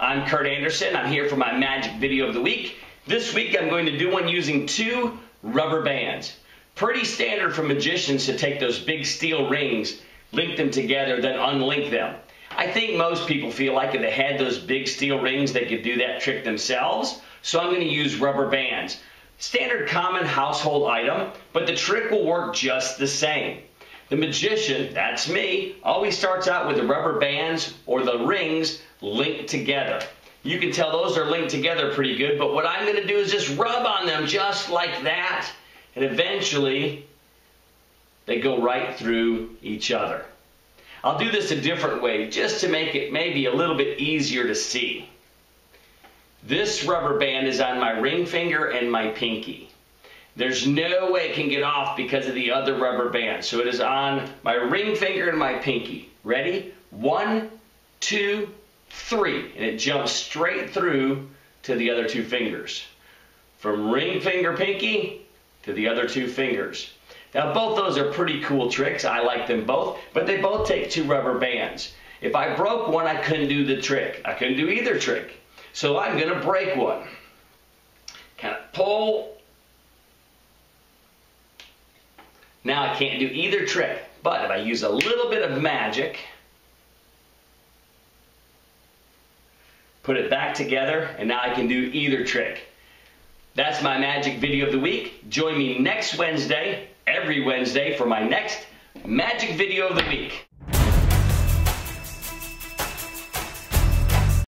I'm Curt Anderson. I'm here for my magic video of the week. This week I'm going to do one using two rubber bands. Pretty standard for magicians to take those big steel rings, link them together, then unlink them. I think most people feel like if they had those big steel rings, they could do that trick themselves. So I'm going to use rubber bands. Standard common household item, but the trick will work just the same. The magician, that's me, always starts out with the rubber bands or the rings linked together. You can tell those are linked together pretty good, but what I'm going to do is just rub on them just like that, and eventually they go right through each other. I'll do this a different way just to make it maybe a little bit easier to see. This rubber band is on my ring finger and my pinky. There's no way it can get off because of the other rubber band. So it is on my ring finger and my pinky. Ready? One, two, three. And it jumps straight through to the other two fingers. From ring finger pinky to the other two fingers. Now both those are pretty cool tricks. I like them both, but they both take two rubber bands. If I broke one, I couldn't do the trick. I couldn't do either trick. So I'm going to break one. Kind of pull Now I can't do either trick, but if I use a little bit of magic, put it back together, and now I can do either trick. That's my magic video of the week. Join me next Wednesday, every Wednesday, for my next magic video of the week.